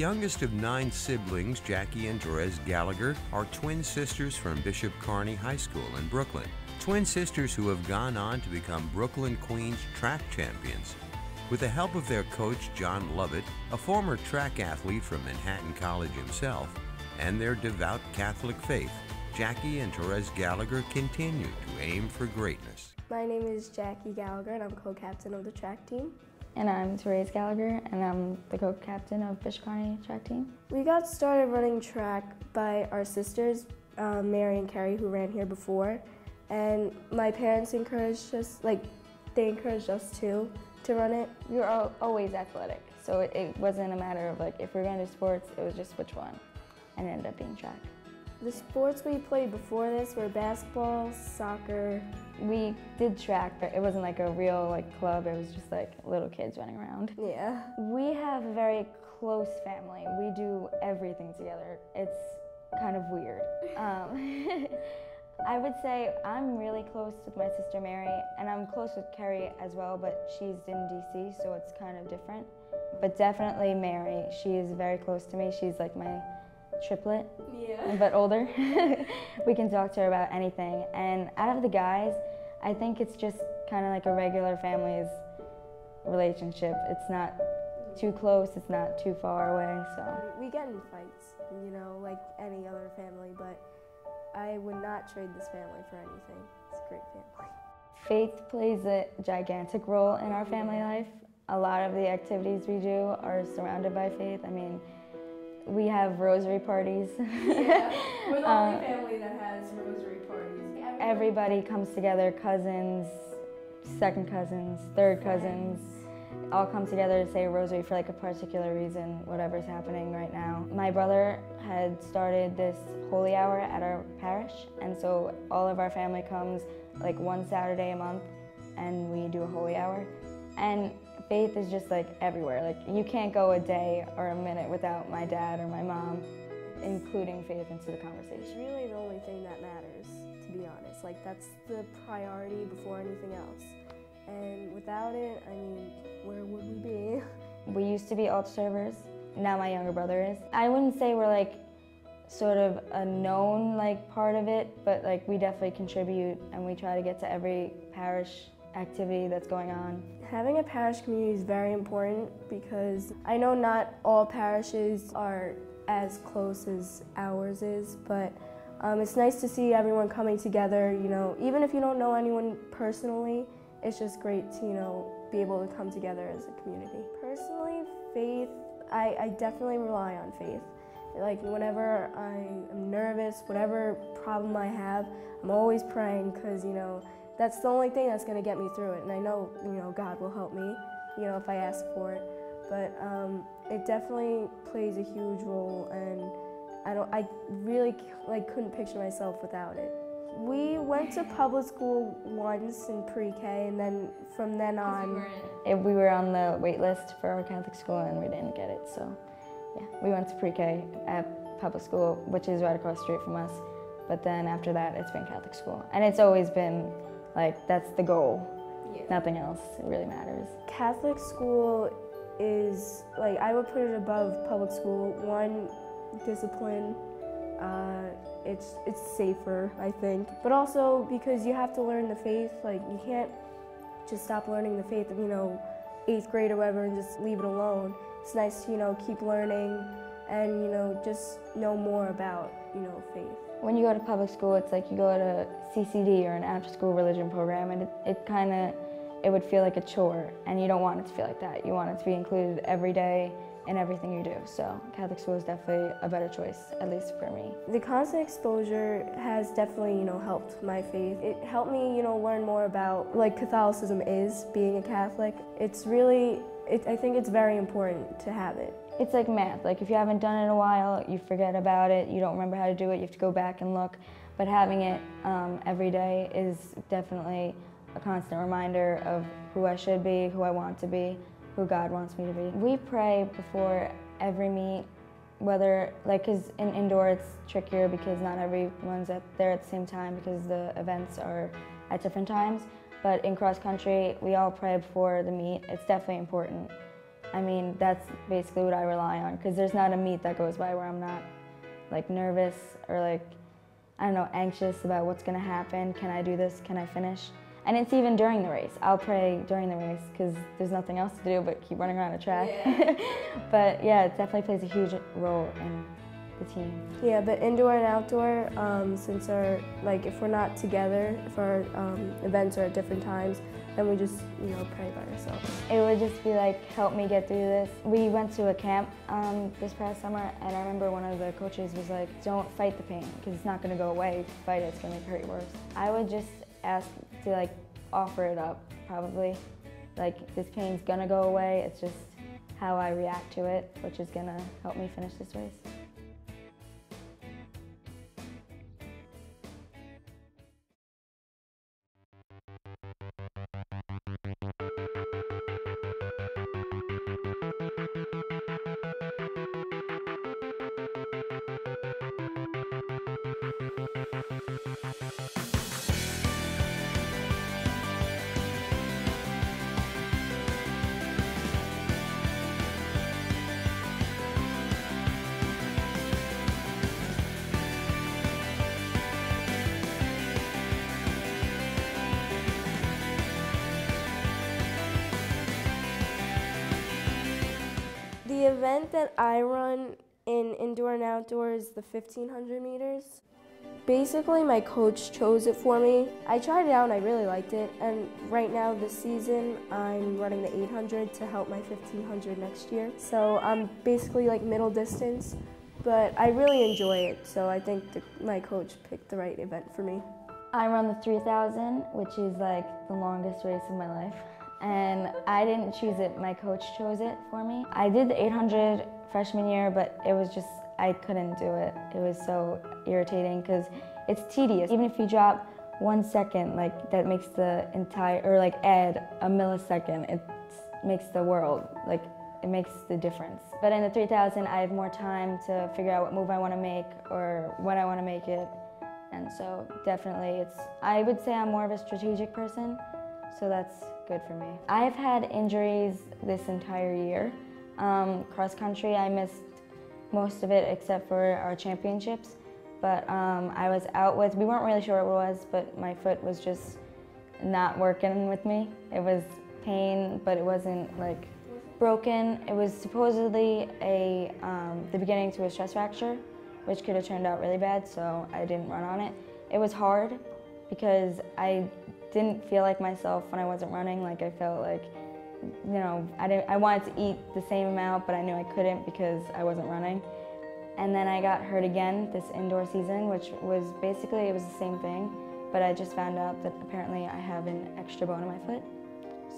The youngest of nine siblings, Jackie and Therese Gallagher, are twin sisters from Bishop Kearney High School in Brooklyn. Twin sisters who have gone on to become Brooklyn Queens track champions. With the help of their coach, John Lovett, a former track athlete from Manhattan College himself, and their devout Catholic faith, Jackie and Therese Gallagher continue to aim for greatness. My name is Jackie Gallagher and I'm co-captain of the track team. And I'm Therese Gallagher, and I'm the co-captain of Bishop Kearney track team. We got started running track by our sisters, uh, Mary and Carrie, who ran here before. And my parents encouraged us, like, they encouraged us too to run it. We were always athletic, so it, it wasn't a matter of like, if we are going to do sports, it was just which one. And it ended up being track. The sports we played before this were basketball, soccer. We did track, but it wasn't like a real like club. It was just like little kids running around. Yeah. We have a very close family. We do everything together. It's kind of weird. Um, I would say I'm really close with my sister Mary, and I'm close with Carrie as well, but she's in DC, so it's kind of different. But definitely Mary, she is very close to me. She's like my triplet, yeah. but older. we can talk to her about anything. And out of the guys, I think it's just kind of like a regular family's relationship. It's not too close, it's not too far away, so. We get in fights, you know, like any other family, but I would not trade this family for anything. It's a great family. Faith plays a gigantic role in our family life. A lot of the activities we do are surrounded by faith. I mean, we have rosary parties. yeah, we're the only uh, family that has rosary parties. Everybody comes together, cousins, second cousins, third cousins, all come together to say a rosary for like a particular reason, whatever's happening right now. My brother had started this holy hour at our parish, and so all of our family comes like one Saturday a month, and we do a holy hour. And faith is just like everywhere. Like you can't go a day or a minute without my dad or my mom including faith into the conversation. It's really the only thing that matters, to be honest. Like that's the priority before anything else. And without it, I mean, where would we be? We used to be altar servers. Now my younger brother is. I wouldn't say we're like sort of a known like part of it, but like we definitely contribute and we try to get to every parish activity that's going on. Having a parish community is very important because I know not all parishes are as close as ours is, but um, it's nice to see everyone coming together, you know, even if you don't know anyone personally, it's just great to, you know, be able to come together as a community. Personally, faith, I, I definitely rely on faith. Like whenever I am nervous, whatever problem I have, I'm always praying because, you know, that's the only thing that's going to get me through it. And I know, you know, God will help me, you know, if I ask for it. But um, it definitely plays a huge role, and I don't, I really like couldn't picture myself without it. We went to public school once in pre-K, and then from then on, we were, we were on the wait list for our Catholic school, and we didn't get it. So, yeah, we went to pre-K at public school, which is right across the street from us. But then after that, it's been Catholic school, and it's always been like, that's the goal. Yeah. Nothing else really matters. Catholic school is, like, I would put it above public school. One, discipline. Uh, it's, it's safer, I think. But also because you have to learn the faith, like, you can't just stop learning the faith, Of, you know, eighth grade or whatever and just leave it alone. It's nice to, you know, keep learning and, you know, just know more about, you know, faith. When you go to public school, it's like you go to CCD or an after-school religion program, and it, it kind of, it would feel like a chore, and you don't want it to feel like that. You want it to be included every day in everything you do. So Catholic school is definitely a better choice, at least for me. The constant exposure has definitely, you know, helped my faith. It helped me, you know, learn more about like Catholicism is being a Catholic. It's really, it, I think it's very important to have it. It's like math. Like if you haven't done it in a while, you forget about it, you don't remember how to do it, you have to go back and look. But having it um, every day is definitely a constant reminder of who I should be, who I want to be, who God wants me to be. We pray before every meet, whether, like, because in indoor it's trickier because not everyone's at there at the same time because the events are at different times. But in cross country, we all pray before the meet. It's definitely important I mean, that's basically what I rely on because there's not a meet that goes by where I'm not like nervous or like, I don't know, anxious about what's gonna happen. Can I do this? Can I finish? And it's even during the race. I'll pray during the race because there's nothing else to do but keep running around a track. Yeah. but yeah, it definitely plays a huge role in the team. Yeah, but indoor and outdoor, um, since our, like if we're not together, if our um, events are at different times, then we just, you know, pray by ourselves. It would just be like, help me get through this. We went to a camp um, this past summer, and I remember one of the coaches was like, don't fight the pain, because it's not going to go away. If you fight it, it's going to hurt worse. I would just ask to like offer it up, probably. Like, this pain's going to go away. It's just how I react to it, which is going to help me finish this race. The event that I run in indoor and outdoor is the 1500 meters. Basically, my coach chose it for me. I tried it out and I really liked it. And right now, this season, I'm running the 800 to help my 1500 next year. So I'm basically like middle distance, but I really enjoy it. So I think the, my coach picked the right event for me. I run the 3000, which is like the longest race of my life and I didn't choose it, my coach chose it for me. I did the 800 freshman year, but it was just, I couldn't do it. It was so irritating because it's tedious. Even if you drop one second, like that makes the entire, or like add a millisecond, it makes the world, like it makes the difference. But in the 3000, I have more time to figure out what move I want to make or when I want to make it. And so definitely it's, I would say I'm more of a strategic person. So that's good for me. I've had injuries this entire year. Um, cross country, I missed most of it except for our championships. But um, I was out with, we weren't really sure what it was, but my foot was just not working with me. It was pain, but it wasn't like broken. It was supposedly a um, the beginning to a stress fracture, which could have turned out really bad, so I didn't run on it. It was hard because I didn't feel like myself when I wasn't running. Like I felt like, you know, I, didn't, I wanted to eat the same amount, but I knew I couldn't because I wasn't running. And then I got hurt again this indoor season, which was basically, it was the same thing, but I just found out that apparently I have an extra bone in my foot.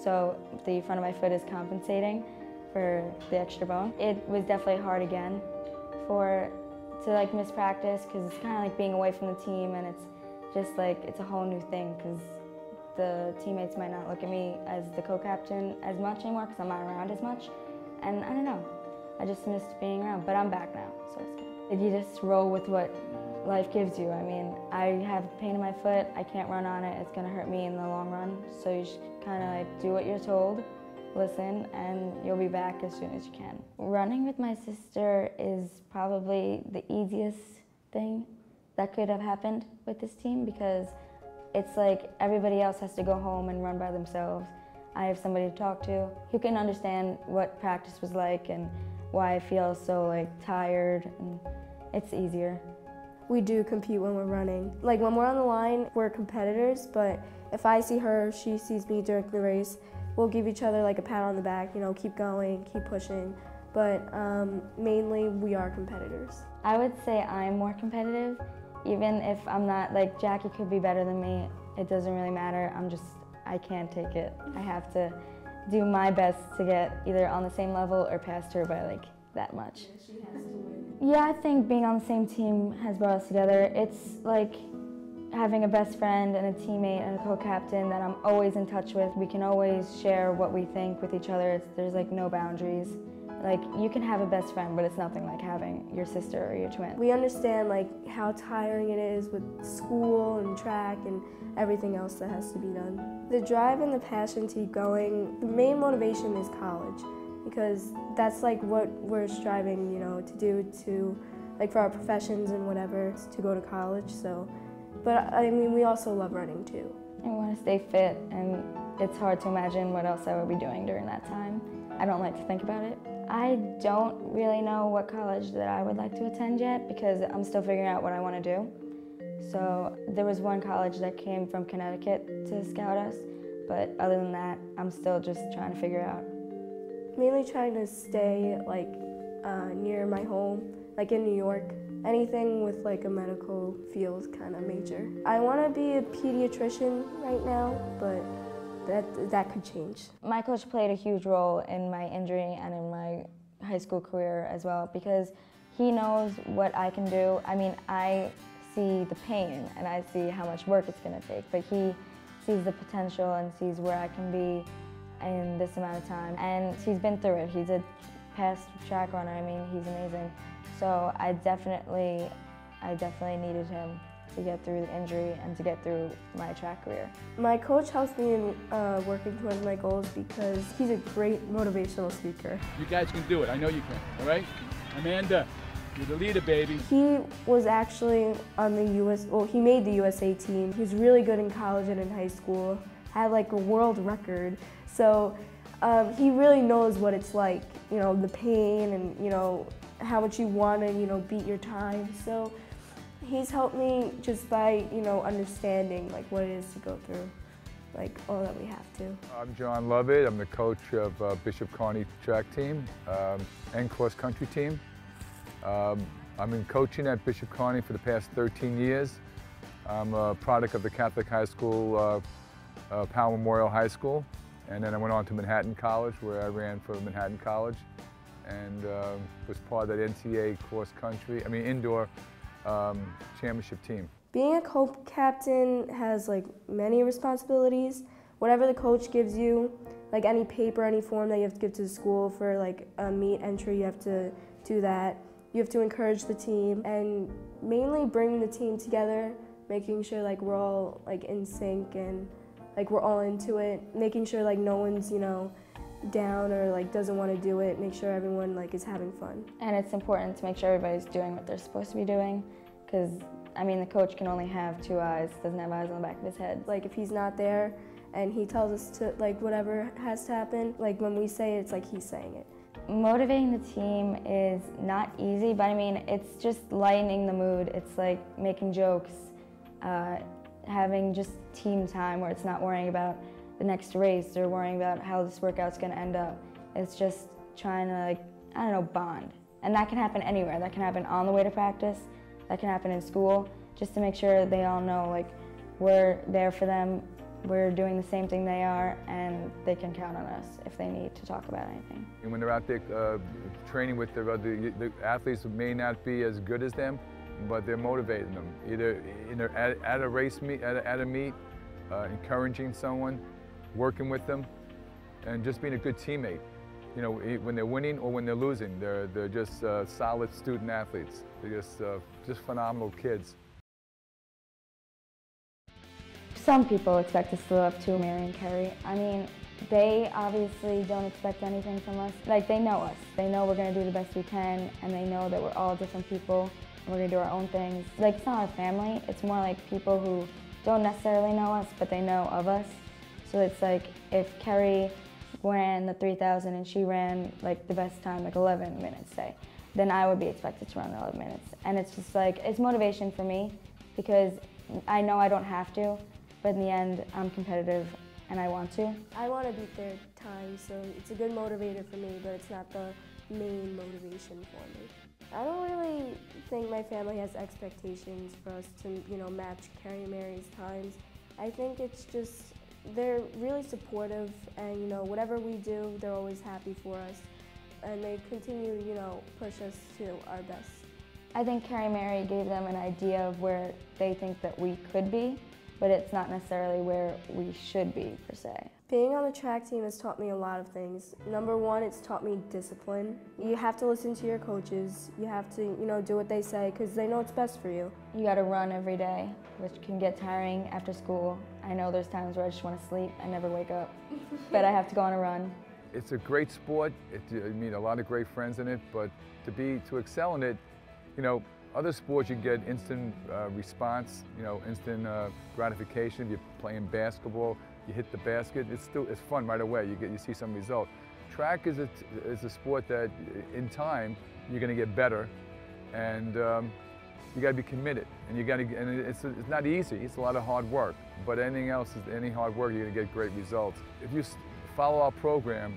So the front of my foot is compensating for the extra bone. It was definitely hard again for to like miss practice because it's kind of like being away from the team and it's just like it's a whole new thing because the teammates might not look at me as the co-captain as much anymore because I'm not around as much. And I don't know, I just missed being around, but I'm back now, so it's good. You just roll with what life gives you. I mean, I have pain in my foot, I can't run on it, it's gonna hurt me in the long run. So you just kind of like do what you're told, listen, and you'll be back as soon as you can. Running with my sister is probably the easiest thing that could have happened with this team because it's like everybody else has to go home and run by themselves. I have somebody to talk to who can understand what practice was like and why I feel so like tired and it's easier. We do compete when we're running. Like when we're on the line, we're competitors, but if I see her, she sees me during the race, we'll give each other like a pat on the back, you know, keep going, keep pushing. But um, mainly we are competitors. I would say I'm more competitive even if I'm not, like Jackie could be better than me, it doesn't really matter. I'm just, I can't take it. I have to do my best to get either on the same level or past her by like that much. Yeah, I think being on the same team has brought us together. It's like having a best friend and a teammate and a co-captain that I'm always in touch with. We can always share what we think with each other. It's, there's like no boundaries. Like you can have a best friend, but it's nothing like having your sister or your twin. We understand like how tiring it is with school and track and everything else that has to be done. The drive and the passion to keep going, the main motivation is college. because that's like what we're striving, you know, to do to like for our professions and whatever to go to college. So, but I mean, we also love running too. I want to stay fit, and it's hard to imagine what else I would be doing during that time. I don't like to think about it. I don't really know what college that I would like to attend yet because I'm still figuring out what I want to do. So there was one college that came from Connecticut to scout us, but other than that, I'm still just trying to figure out. Mainly trying to stay like uh, near my home, like in New York. Anything with like a medical field kind of major. I want to be a pediatrician right now, but that that could change. My coach played a huge role in my injury and in my high school career as well because he knows what I can do. I mean, I see the pain and I see how much work it's going to take, but he sees the potential and sees where I can be in this amount of time. And he's been through it. He's a past track runner. I mean, he's amazing. So I definitely, I definitely needed him to get through the injury and to get through my track career. My coach helps me in uh, working towards my goals because he's a great motivational speaker. You guys can do it. I know you can. All right, Amanda. You're the leader, baby. He was actually on the US, well, he made the USA team. He was really good in college and in high school, had like a world record. So um, he really knows what it's like, you know, the pain and, you know, how much you want to, you know, beat your time. So he's helped me just by, you know, understanding like what it is to go through like all that we have to. I'm John Lovett. I'm the coach of uh, Bishop Kearney track team um, and cross country team. Um, I've been coaching at Bishop Kearney for the past 13 years. I'm a product of the Catholic High School, uh, uh, Power Memorial High School. And then I went on to Manhattan College where I ran for Manhattan College and um, was part of that NCAA cross country, I mean indoor um, championship team. Being a co-captain has like many responsibilities. Whatever the coach gives you, like any paper, any form that you have to give to the school for like a meet entry, you have to do that. You have to encourage the team and mainly bring the team together, making sure like we're all like in sync and like we're all into it, making sure like no one's, you know, down or like doesn't want to do it, make sure everyone like is having fun. And it's important to make sure everybody's doing what they're supposed to be doing because I mean the coach can only have two eyes, doesn't have eyes on the back of his head. Like if he's not there and he tells us to like whatever has to happen, like when we say it, it's like he's saying it. Motivating the team is not easy, but I mean, it's just lightening the mood. It's like making jokes, uh, having just team time where it's not worrying about the next race They're worrying about how this workout's gonna end up. It's just trying to like, I don't know, bond. And that can happen anywhere. That can happen on the way to practice, that can happen in school, just to make sure they all know like we're there for them we're doing the same thing they are, and they can count on us if they need to talk about anything. And when they're out there uh, training with the, the, the, athletes may not be as good as them, but they're motivating them, either, either at, at a race meet, at a, at a meet, uh, encouraging someone, working with them, and just being a good teammate. You know, when they're winning or when they're losing, they're, they're just uh, solid student athletes. They're just, uh, just phenomenal kids. Some people expect us to live up to Mary and Kerry. I mean, they obviously don't expect anything from us. Like, they know us. They know we're going to do the best we can, and they know that we're all different people, and we're going to do our own things. Like, it's not our family. It's more like people who don't necessarily know us, but they know of us. So it's like, if Kerry ran the 3,000 and she ran, like, the best time, like 11 minutes, say, then I would be expected to run 11 minutes. And it's just like, it's motivation for me, because I know I don't have to, but in the end, I'm competitive and I want to. I want to beat their time, so it's a good motivator for me, but it's not the main motivation for me. I don't really think my family has expectations for us to, you know, match Carrie Mary's times. I think it's just they're really supportive, and you know, whatever we do, they're always happy for us, and they continue, you know, push us to our best. I think Carrie Mary gave them an idea of where they think that we could be, but it's not necessarily where we should be per se. Being on the track team has taught me a lot of things. Number one, it's taught me discipline. You have to listen to your coaches. You have to, you know, do what they say because they know what's best for you. You got to run every day, which can get tiring after school. I know there's times where I just want to sleep I never wake up, but I have to go on a run. it's a great sport. It, you meet a lot of great friends in it, but to be to excel in it, you know, other sports you get instant uh, response, you know, instant uh, gratification. If you're playing basketball, you hit the basket, it's still it's fun right away. You get you see some result. Track is a is a sport that in time you're going to get better, and um, you got to be committed, and you got to and it's it's not easy. It's a lot of hard work, but anything else is any hard work you're going to get great results. If you follow our program,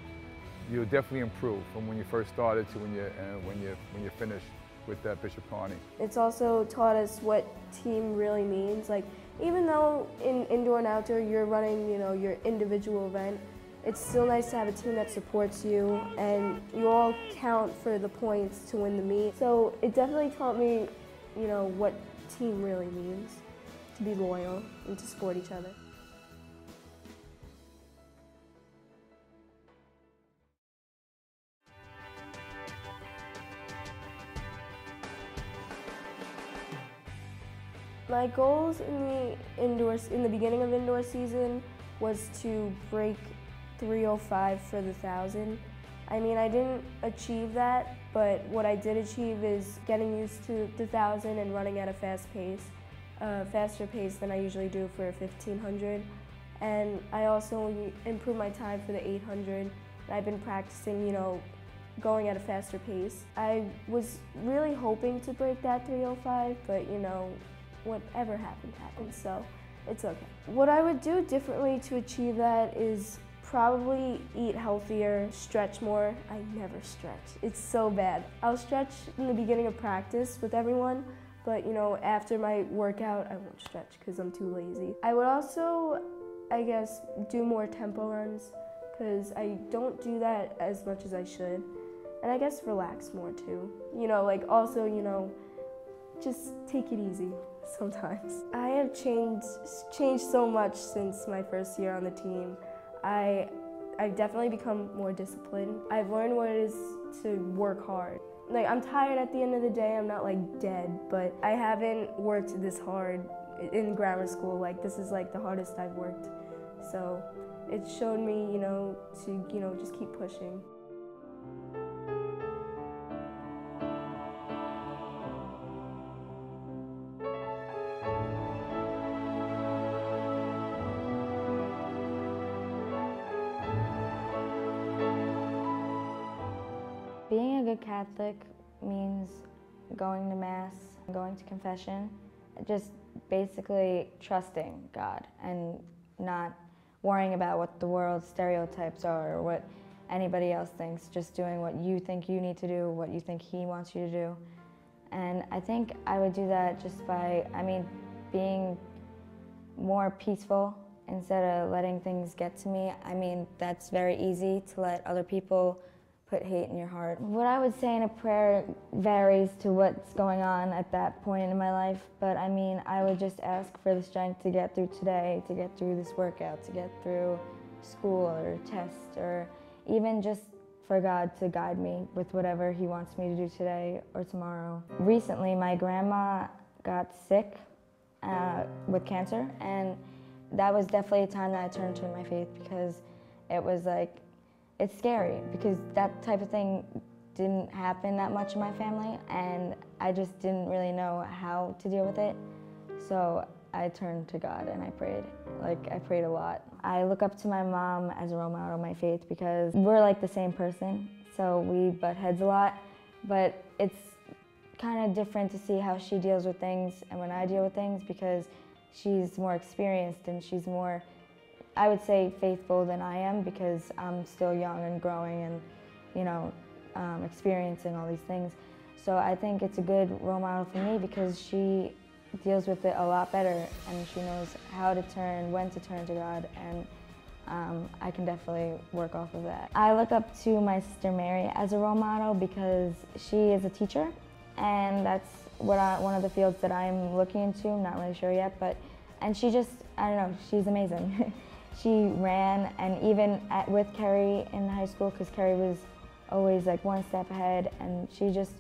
you'll definitely improve from when you first started to when you uh, when you when you finish with that Bishop Kearney. It's also taught us what team really means. Like even though in indoor and outdoor you're running, you know, your individual event, it's still nice to have a team that supports you and you all count for the points to win the meet. So it definitely taught me, you know, what team really means, to be loyal and to support each other. My goals in the indoors in the beginning of indoor season was to break 305 for the thousand. I mean, I didn't achieve that, but what I did achieve is getting used to the thousand and running at a fast pace, a faster pace than I usually do for a 1500. And I also improved my time for the 800. I've been practicing, you know, going at a faster pace. I was really hoping to break that 305, but you know, whatever happened happened, so it's okay. What I would do differently to achieve that is probably eat healthier, stretch more. I never stretch. It's so bad. I'll stretch in the beginning of practice with everyone, but you know, after my workout, I won't stretch because I'm too lazy. I would also, I guess, do more tempo runs because I don't do that as much as I should. And I guess relax more too. You know, like also, you know, just take it easy sometimes. I have changed changed so much since my first year on the team. I I've definitely become more disciplined. I've learned what it is to work hard. Like I'm tired at the end of the day. I'm not like dead, but I haven't worked this hard in grammar school. Like this is like the hardest I've worked. So it showed me, you know, to you know just keep pushing. Catholic means going to Mass, going to confession, just basically trusting God and not worrying about what the world's stereotypes are or what anybody else thinks, just doing what you think you need to do, what you think He wants you to do. And I think I would do that just by, I mean, being more peaceful instead of letting things get to me. I mean, that's very easy to let other people put hate in your heart. What I would say in a prayer varies to what's going on at that point in my life, but I mean, I would just ask for the strength to get through today, to get through this workout, to get through school or test, or even just for God to guide me with whatever He wants me to do today or tomorrow. Recently, my grandma got sick uh, with cancer, and that was definitely a time that I turned to my faith because it was like it's scary because that type of thing didn't happen that much in my family and I just didn't really know how to deal with it. So I turned to God and I prayed. Like I prayed a lot. I look up to my mom as a role model of my faith because we're like the same person. So we butt heads a lot, but it's kind of different to see how she deals with things and when I deal with things because she's more experienced and she's more I would say faithful than I am because I'm still young and growing and, you know, um, experiencing all these things. So I think it's a good role model for me because she deals with it a lot better and she knows how to turn, when to turn to God, and um, I can definitely work off of that. I look up to my sister Mary as a role model because she is a teacher and that's what I, one of the fields that I'm looking into. I'm not really sure yet, but and she just, I don't know, she's amazing. she ran and even at, with Kerry in high school because Kerry was always like one step ahead and she just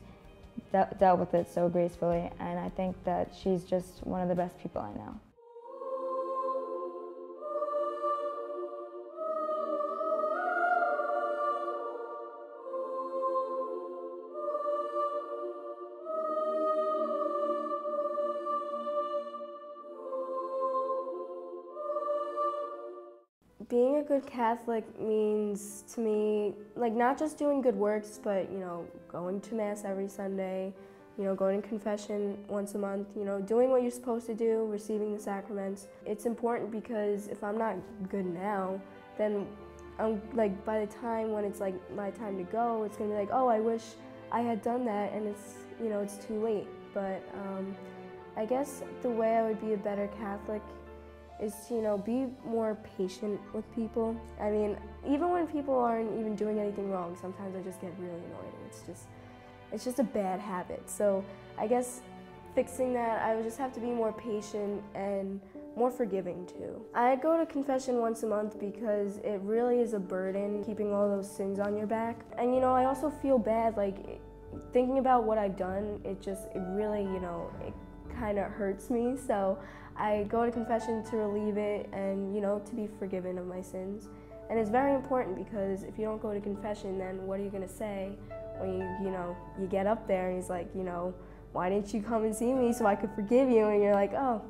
de dealt with it so gracefully and I think that she's just one of the best people I know. Catholic means to me, like, not just doing good works, but, you know, going to Mass every Sunday, you know, going to confession once a month, you know, doing what you're supposed to do, receiving the sacraments. It's important because if I'm not good now, then I'm like by the time when it's like my time to go, it's gonna be like, oh, I wish I had done that, and it's you know it's too late. But um, I guess the way I would be a better Catholic is to you know be more patient with people. I mean, even when people aren't even doing anything wrong, sometimes I just get really annoyed. It's just it's just a bad habit. So I guess fixing that, I would just have to be more patient and more forgiving too. I go to confession once a month because it really is a burden keeping all those sins on your back. And you know, I also feel bad like thinking about what I've done, it just it really, you know, it kind of hurts me. So I go to confession to relieve it and, you know, to be forgiven of my sins. And it's very important because if you don't go to confession, then what are you going to say when you, you know, you get up there and he's like, you know, why didn't you come and see me so I could forgive you? And you're like, oh,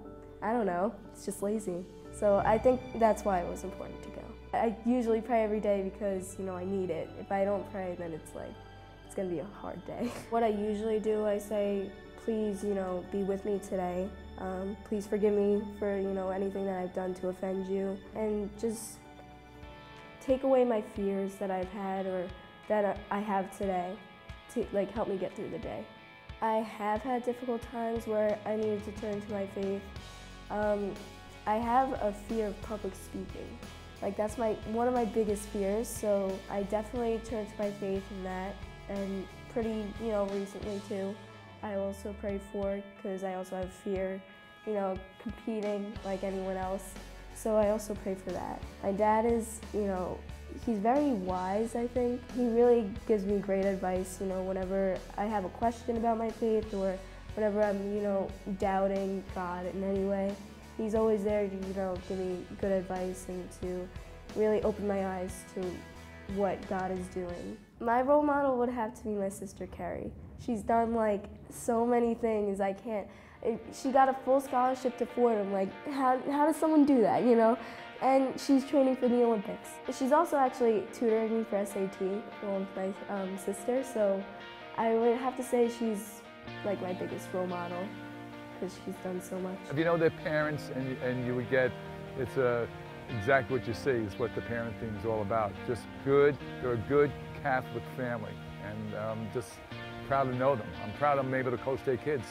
I don't know, it's just lazy. So I think that's why it was important to go. I usually pray every day because, you know, I need it. If I don't pray, then it's like, it's gonna be a hard day. what I usually do, I say, please, you know, be with me today. Um, please forgive me for, you know, anything that I've done to offend you. And just take away my fears that I've had or that I have today to, like, help me get through the day. I have had difficult times where I needed to turn to my faith um, I have a fear of public speaking. Like that's my one of my biggest fears. So I definitely turned to my faith in that, and pretty you know recently too. I also pray for because I also have fear, you know, competing like anyone else. So I also pray for that. My dad is, you know, he's very wise, I think. He really gives me great advice, you know, whenever I have a question about my faith or whenever I'm, you know, doubting God in any way. He's always there to, you know, give me good advice and to really open my eyes to what God is doing. My role model would have to be my sister Carrie. She's done like so many things. I can't. She got a full scholarship to Fordham. Like, how, how does someone do that, you know? And she's training for the Olympics. She's also actually tutoring me for SAT along with my um, sister. So I would have to say she's like my biggest role model because she's done so much. If you know their parents and, and you would get, it's uh, exactly what you see is what the parenting is all about. Just good, they're a good Catholic family and I'm um, just proud to know them. I'm proud I'm able to coach their kids.